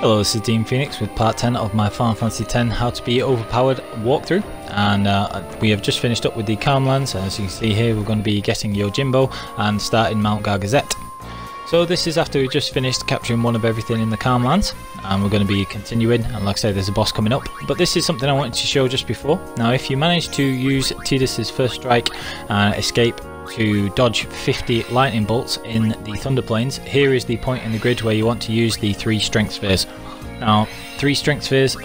Hello, this is Dean Phoenix with part 10 of my Final Fantasy X How to Be Overpowered walkthrough and uh, we have just finished up with the Calmlands as you can see here we're going to be getting Yojimbo and starting Mount Gagazet. So this is after we just finished capturing one of everything in the Calmlands and we're going to be continuing and like I say there's a boss coming up but this is something I wanted to show just before. Now if you manage to use Tidus's first strike and escape to dodge 50 lightning bolts in the Thunder Plains, here is the point in the grid where you want to use the 3 strength spheres. Now, 3 strength spheres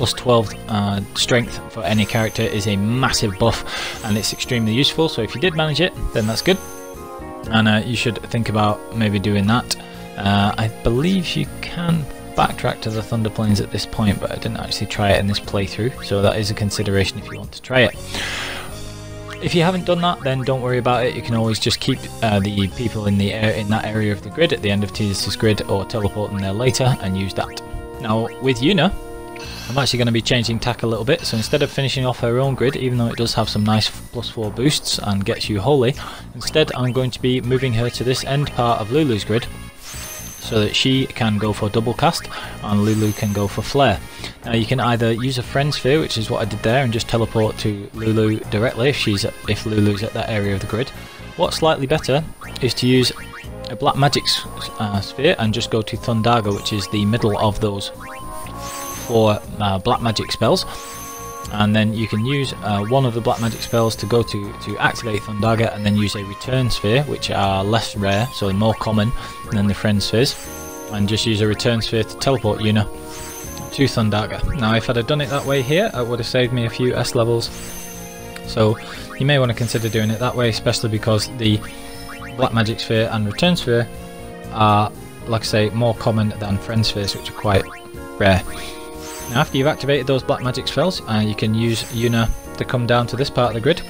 plus 12 uh, strength for any character is a massive buff and it's extremely useful, so if you did manage it, then that's good. And uh, you should think about maybe doing that. Uh, I believe you can backtrack to the Thunder Plains at this point, but I didn't actually try it in this playthrough, so that is a consideration if you want to try it. If you haven't done that, then don't worry about it. You can always just keep uh, the people in the air in that area of the grid at the end of Tidus's grid, or teleport them there later and use that. Now with Yuna, I'm actually going to be changing tack a little bit. So instead of finishing off her own grid, even though it does have some nice plus four boosts and gets you holy, instead I'm going to be moving her to this end part of Lulu's grid so that she can go for double cast and Lulu can go for flare. Now you can either use a friend sphere, which is what I did there, and just teleport to Lulu directly if she's at, if Lulu's at that area of the grid. What's slightly better is to use a black magic uh, sphere and just go to Thundaga, which is the middle of those four uh, black magic spells. And then you can use uh, one of the black magic spells to go to to activate Thundaga, and then use a return sphere, which are less rare, so more common than the friend spheres, and just use a return sphere to teleport Yuna to Thundaga. Now if I'd have done it that way here, it would have saved me a few S levels. So you may want to consider doing it that way, especially because the Black Magic Sphere and Return Sphere are, like I say, more common than Friend Spheres, which are quite rare. Now after you've activated those Black Magic spells, uh, you can use Yuna to come down to this part of the grid.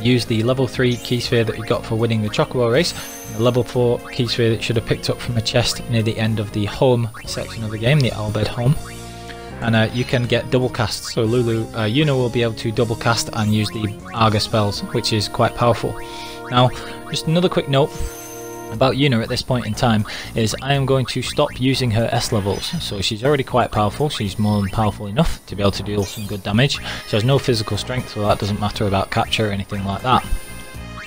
Use the level 3 key sphere that you got for winning the Chocobo race, the level 4 key sphere that you should have picked up from a chest near the end of the home section of the game, the Al Bhed home and uh, you can get double casts. So Lulu, uh, Yuna will be able to double cast and use the Arga spells, which is quite powerful. Now, just another quick note about Yuna at this point in time is I am going to stop using her S levels. So she's already quite powerful, she's more than powerful enough to be able to deal some good damage. She has no physical strength, so that doesn't matter about capture or anything like that.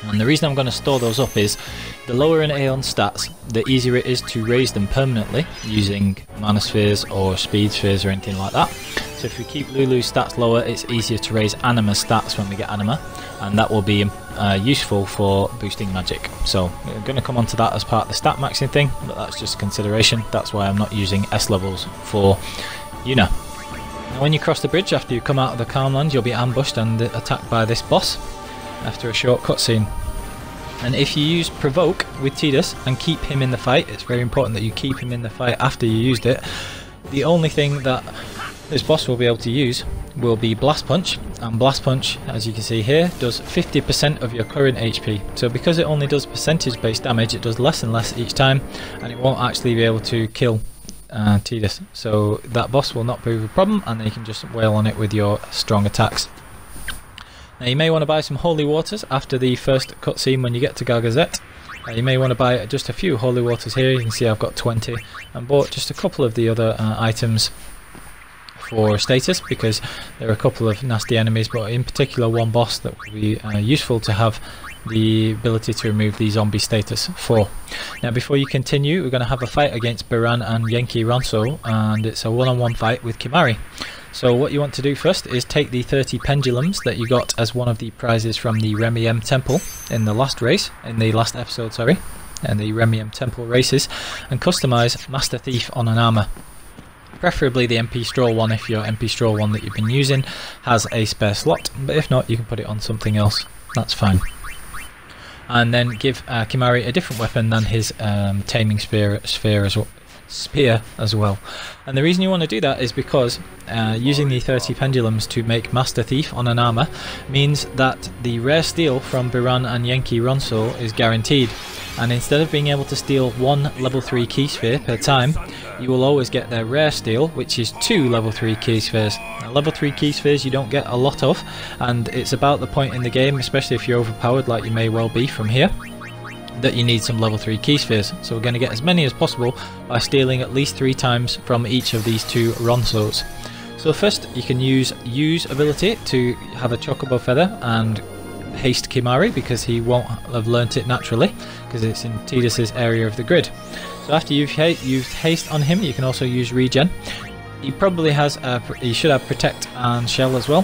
And the reason I'm going to store those up is the lower an Aeon stats, the easier it is to raise them permanently using mana spheres or speed spheres or anything like that. So if we keep Lulu's stats lower, it's easier to raise Anima stats when we get Anima, and that will be uh, useful for boosting magic. So we're going to come onto that as part of the stat maxing thing, but that's just a consideration. That's why I'm not using S levels for Yuna. Now when you cross the bridge after you come out of the Calmland, you'll be ambushed and attacked by this boss after a short cutscene. And if you use Provoke with Tidus and keep him in the fight, it's very important that you keep him in the fight after you used it. The only thing that this boss will be able to use will be Blast Punch, and Blast Punch, as you can see here, does 50% of your current HP. So because it only does percentage based damage, it does less and less each time, and it won't actually be able to kill uh, Tidus. So that boss will not prove a problem, and then you can just wail on it with your strong attacks. Now you may want to buy some holy waters after the first cutscene when you get to Gagazet. Uh, you may want to buy just a few holy waters here, you can see I've got 20 and bought just a couple of the other uh, items for status because there are a couple of nasty enemies but in particular one boss that would be uh, useful to have the ability to remove the zombie status for. Now before you continue we're going to have a fight against Biran and Yenke Ronso and it's a one-on-one -on -one fight with Kimahri. So what you want to do first is take the 30 pendulums that you got as one of the prizes from the Remiem Temple in the last race, in the last episode, sorry, and the Remiem Temple races, and customize Master Thief on an armor. Preferably the MP Stroll one if your MP Stroll one that you've been using has a spare slot, but if not, you can put it on something else. That's fine. And then give uh, Kimahri a different weapon than his um, Taming Spear, sphere as spear as well. And the reason you want to do that is because uh, using the 30 pendulums to make Master Thief on an armor means that the rare steal from Biran and Yenke Ronso is guaranteed. And instead of being able to steal one level 3 key sphere per time, you will always get their rare steal, which is two level 3 key spheres. Now, level 3 key spheres you don't get a lot of, and it's about the point in the game, especially if you're overpowered like you may well be from here, that you need some level 3 key spheres. So we're going to get as many as possible by stealing at least 3 times from each of these two Ronsos. So first you can use use ability to have a Chocobo Feather and haste Kimahri because he won't have learnt it naturally because it's in Tidus's area of the grid. So after you've used haste on him you can also use regen. He probably has a, he should have protect and shell as well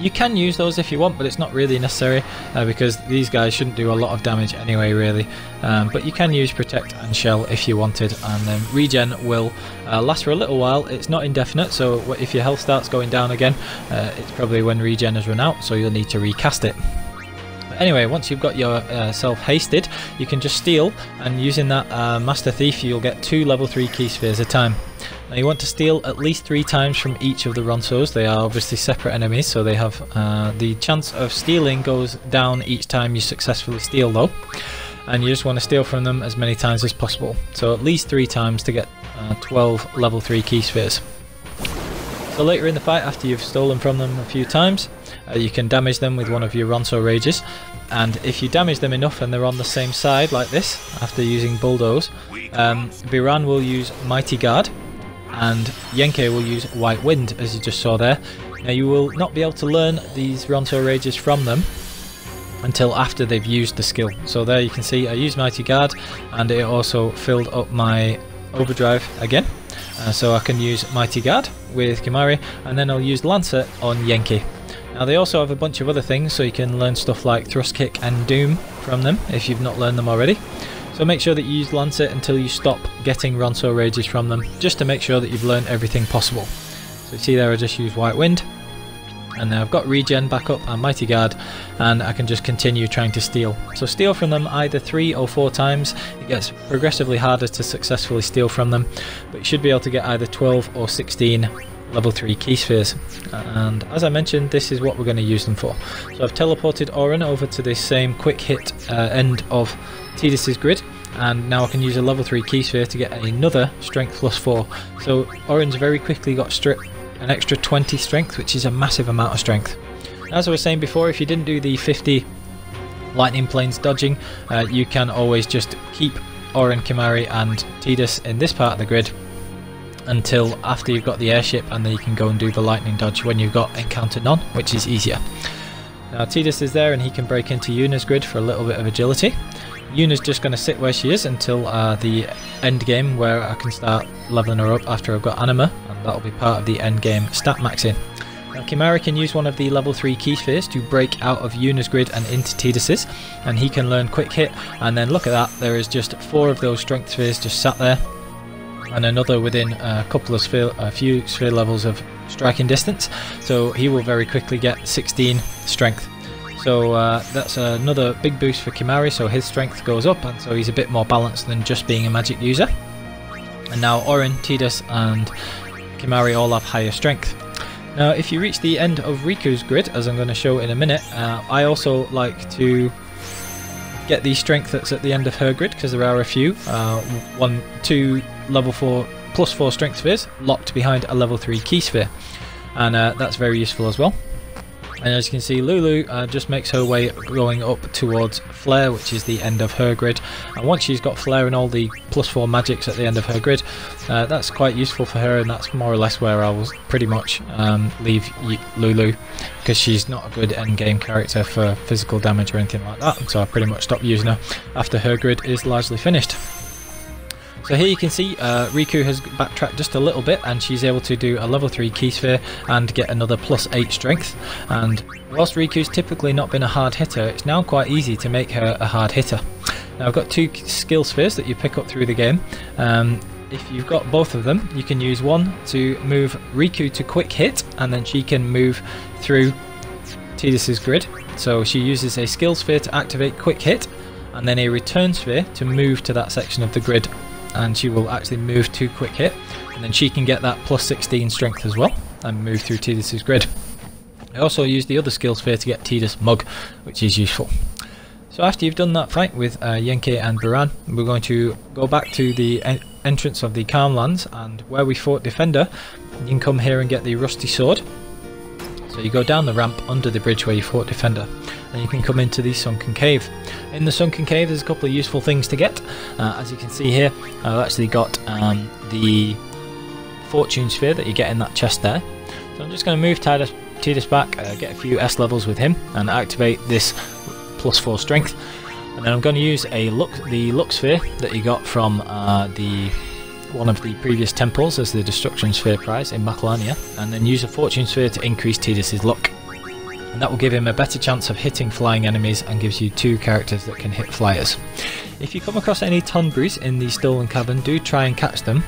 you can use those if you want, but it's not really necessary uh, because these guys shouldn't do a lot of damage anyway, really. Um, but you can use Protect and Shell if you wanted, and then Regen will uh, last for a little while. It's not indefinite, so if your health starts going down again, uh, it's probably when Regen has run out, so you'll need to recast it. anyway, once you've got yourself uh, hasted, you can just steal, and using that uh, Master Thief, you'll get two level 3 key spheres a time. Now you want to steal at least three times from each of the Ronsos. They are obviously separate enemies, so they have uh, the chance of stealing goes down each time you successfully steal though. And you just want to steal from them as many times as possible. So at least three times to get uh, 12 level 3 key spheres. So later in the fight, after you've stolen from them a few times, uh, you can damage them with one of your Ronso Rages. And if you damage them enough and they're on the same side like this, after using Bulldoze, um, Biran will use Mighty Guard, and Yenke will use White Wind as you just saw there. Now you will not be able to learn these Ronso Rages from them until after they've used the skill. So there you can see I used Mighty Guard and it also filled up my overdrive again. Uh, so I can use Mighty Guard with Kimahri and then I'll use Lancer on Yenke. Now they also have a bunch of other things so you can learn stuff like Thrust Kick and Doom from them if you've not learned them already. So make sure that you use Lancer until you stop getting Ronso Rages from them, just to make sure that you've learned everything possible. So you see there I just use White Wind, and now I've got Regen back up and Mighty Guard, and I can just continue trying to steal. So steal from them either 3 or 4 times, it gets progressively harder to successfully steal from them, but you should be able to get either 12 or 16 level 3 key spheres. And as I mentioned this is what we're going to use them for. So I've teleported Auron over to this same quick hit uh, end of Tidus's grid. And now I can use a level 3 key sphere to get another strength plus 4 so Auron's very quickly got stripped an extra 20 strength which is a massive amount of strength. As I was saying before if you didn't do the 50 lightning planes dodging uh, you can always just keep Auron Kimahri and Tidus in this part of the grid until after you've got the airship and then you can go and do the lightning dodge when you've got encounter none which is easier. Now Tidus is there and he can break into Yuna's grid for a little bit of agility. Yuna's just going to sit where she is until uh, the end game where I can start leveling her up after I've got Anima and that'll be part of the end game stat maxing. Now Kimahri can use one of the level 3 key spheres to break out of Yuna's grid and into Tidus's and he can learn quick hit and then look at that there is just four of those strength spheres just sat there and another within a couple of sphere, a few sphere levels of striking distance so he will very quickly get 16 strength so uh, that's another big boost for Kimahri, so his strength goes up, and so he's a bit more balanced than just being a magic user. And now Auron, Tidus, and Kimahri all have higher strength. Now, if you reach the end of Rikku's grid, as I'm going to show in a minute, uh, I also like to get the strength that's at the end of her grid, because there are a few. Uh, one, two level 4 plus 4 strength spheres locked behind a level 3 key sphere. And uh, that's very useful as well. And as you can see, Lulu uh, just makes her way going up towards Flare, which is the end of her grid. And once she's got Flare and all the plus 4 magics at the end of her grid, uh, that's quite useful for her, and that's more or less where I will pretty much um, leave Lulu, because she's not a good end-game character for physical damage or anything like that, so I pretty much stop using her after her grid is largely finished. So here you can see uh, Rikku has backtracked just a little bit and she's able to do a level 3 key sphere and get another plus 8 strength and whilst Rikku's typically not been a hard hitter it's now quite easy to make her a hard hitter. Now I've got two skill spheres that you pick up through the game. Um, if you've got both of them you can use one to move Riku to quick hit and then she can move through Tidus's grid. So she uses a skill sphere to activate quick hit and then a return sphere to move to that section of the grid and she will actually move to quick hit and then she can get that plus 16 strength as well and move through Tidus's grid. I also use the other skill sphere to get Tidus Mug which is useful. So after you've done that fight with uh, Yenke and Biran we're going to go back to the en entrance of the Calmlands and where we fought Defender, you can come here and get the Rusty Sword. So you go down the ramp under the bridge where you fought Defender then you can come into the sunken cave. In the sunken cave there's a couple of useful things to get. Uh, as you can see here I've actually got um, the fortune sphere that you get in that chest there. So I'm just going to move Tidus, Tidus back, uh, get a few S levels with him and activate this plus 4 strength. And then I'm going to use a look the Luck Sphere that you got from uh, the one of the previous temples as the Destruction Sphere prize in Macalania, and then use a Fortune Sphere to increase Tidus's luck. And that will give him a better chance of hitting flying enemies and gives you two characters that can hit flyers. If you come across any Tonberries in the Stolen Cavern, do try and catch them,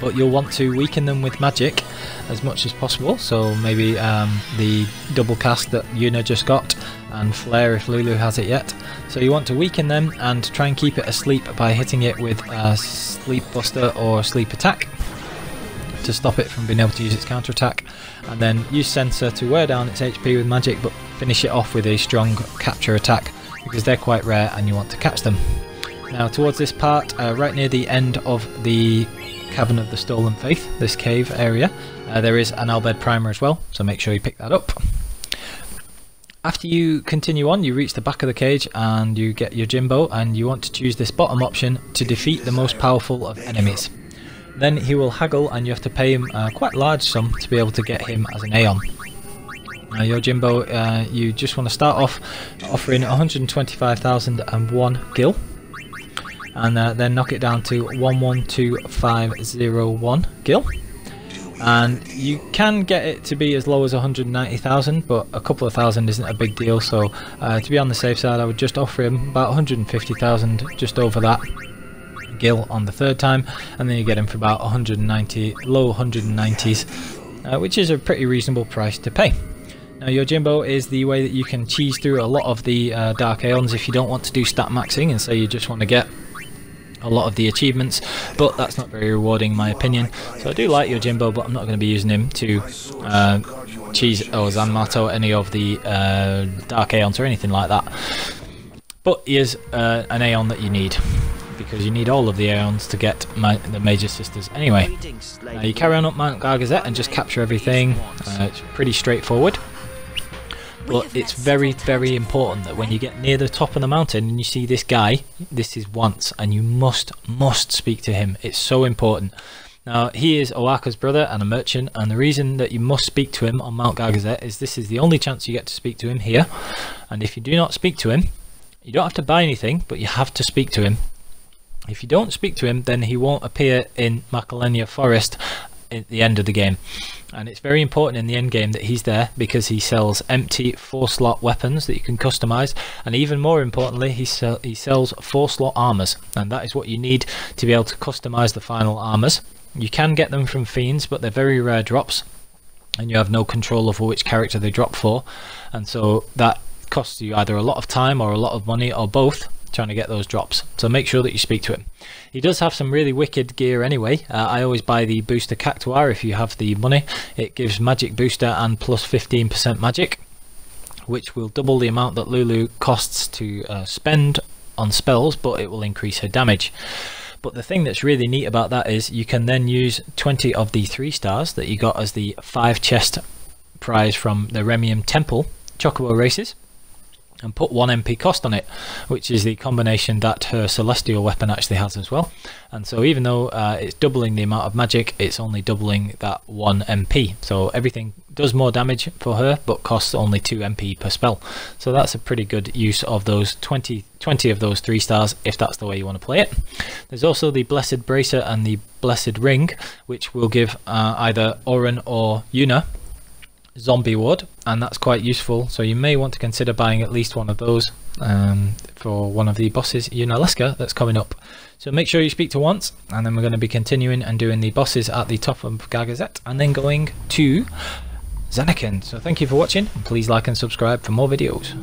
but you'll want to weaken them with magic as much as possible. So maybe um, the double cast that Yuna just got, and Flare if Lulu has it yet. So you want to weaken them and try and keep it asleep by hitting it with a Sleep Buster or Sleep Attack to stop it from being able to use its counter attack. And then use Sensor to wear down its HP with magic, but finish it off with a strong capture attack because they're quite rare and you want to catch them. Now towards this part, uh, right near the end of the Cavern of the Stolen Fayth, this cave area, uh, there is an Al Bhed Primer as well, so make sure you pick that up. After you continue on, you reach the back of the cage and you get Yojimbo and you want to choose this bottom option to defeat the most powerful of enemies. Then he will haggle and you have to pay him a quite large sum to be able to get him as an Aeon. Now Yojimbo, uh, you just want to start off offering 125,001 gil. And uh, then knock it down to 112501 gil. And you can get it to be as low as 190,000 but a couple of thousand isn't a big deal. So uh, to be on the safe side I would just offer him about 150,000 just over that gil on the third time and then you get him for about 190 low 190s uh, which is a pretty reasonable price to pay now Yojimbo is the way that you can cheese through a lot of the uh, Dark Aeons if you don't want to do stat maxing and say you just want to get a lot of the achievements, but that's not very rewarding in my opinion. So I do like Yojimbo, but I'm not going to be using him to uh, cheese or Zanmato any of the uh, Dark Aeons or anything like that. But he is uh, an Aeon that you need, because you need all of the Aeons to get my, the Magus Sisters. Anyway. Now you carry on up Mount Gagazet and just capture everything, uh, it's pretty straightforward. But it's very very important that when you get near the top of the mountain and you see this guy this is Wantz and you must must speak to him. It's so important. Now he is O'aka's brother and a merchant and the reason that you must speak to him on Mount Gagazet is this is the only chance you get to speak to him here. And if you do not speak to him you don't have to buy anything but you have to speak to him if you don't speak to him then he won't appear in Macalania Forest at the end of the game. And it's very important in the end game that he's there because he sells empty four slot weapons that you can customize. And even more importantly he, sell, he sells four slot armors. And that is what you need to be able to customize the final armors. You can get them from fiends but they're very rare drops. And you have no control over which character they drop for. And so that costs you either a lot of time or a lot of money or both trying to get those drops. So make sure that you speak to him. He does have some really wicked gear anyway. Uh, I always buy the booster Cactuar if you have the money. It gives magic booster and plus 15% magic, which will double the amount that Lulu costs to uh, spend on spells, but it will increase her damage. But the thing that's really neat about that is you can then use 20 of the 3 stars that you got as the 5 chest prize from the Remiem Temple Chocobo races and put 1 MP cost on it, which is the combination that her Celestial weapon actually has as well. And so even though uh, it's doubling the amount of magic, it's only doubling that 1 MP. So everything does more damage for her, but costs only 2 MP per spell. So that's a pretty good use of those 20, 20 of those 3 stars, if that's the way you want to play it. There's also the Blessed Bracer and the Blessed Ring, which will give uh, either Auron or Yuna zombie ward and that's quite useful. So you may want to consider buying at least one of those um, for one of the bosses Yunalesca that's coming up. So make sure you speak to Wantz and then we're going to be continuing and doing the bosses at the top of Gagazet and then going to Zanarkand so thank you for watching please like and subscribe for more videos